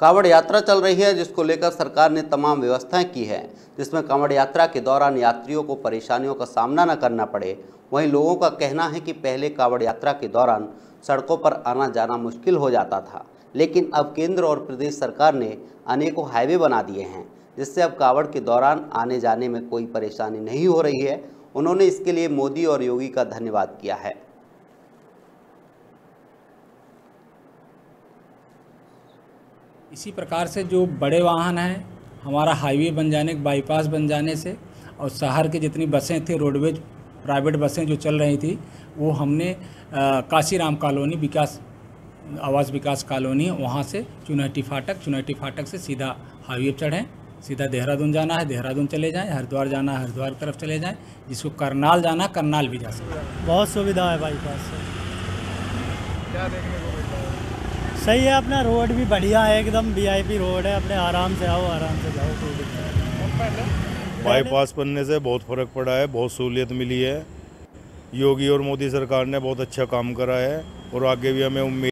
कांवड़ यात्रा चल रही है, जिसको लेकर सरकार ने तमाम व्यवस्थाएँ की हैं, जिसमें कांवड़ यात्रा के दौरान यात्रियों को परेशानियों का सामना न करना पड़े। वहीं लोगों का कहना है कि पहले कांवड़ यात्रा के दौरान सड़कों पर आना जाना मुश्किल हो जाता था, लेकिन अब केंद्र और प्रदेश सरकार ने अनेकों हाईवे बना दिए हैं, जिससे अब कांवड़ के दौरान आने जाने में कोई परेशानी नहीं हो रही है। उन्होंने इसके लिए मोदी और योगी का धन्यवाद किया है। इसी प्रकार से जो बड़े वाहन हैं हमारा हाईवे बन जाने बाईपास बन जाने से और शहर की जितनी बसें थी रोडवेज़ प्राइवेट बसें जो चल रही थी वो हमने काशीराम कॉलोनी विकास आवास विकास कॉलोनी वहाँ से चुनहटी फाटक चुनहटी फाटक से सीधा हाईवे चढ़ें सीधा देहरादून जाना है देहरादून चले जाएँ हरिद्वार जाना है हरिद्वार की तरफ़ चले जाएँ जिसको करनाल जाना करनाल भी जा सकते हैं। बहुत सुविधा है बाईपास से। क्या देखने को है? सही है, अपना रोड भी बढ़िया है, एकदम वीआईपी रोड है, अपने आराम से आओ, आराम से जाओ, कोई दिक्कत नहीं। बाईपास बनने से बहुत फ़र्क पड़ा है, बहुत सहूलियत मिली है। योगी और मोदी सरकार ने बहुत अच्छा काम करा है, और आगे भी हमें उम्मीद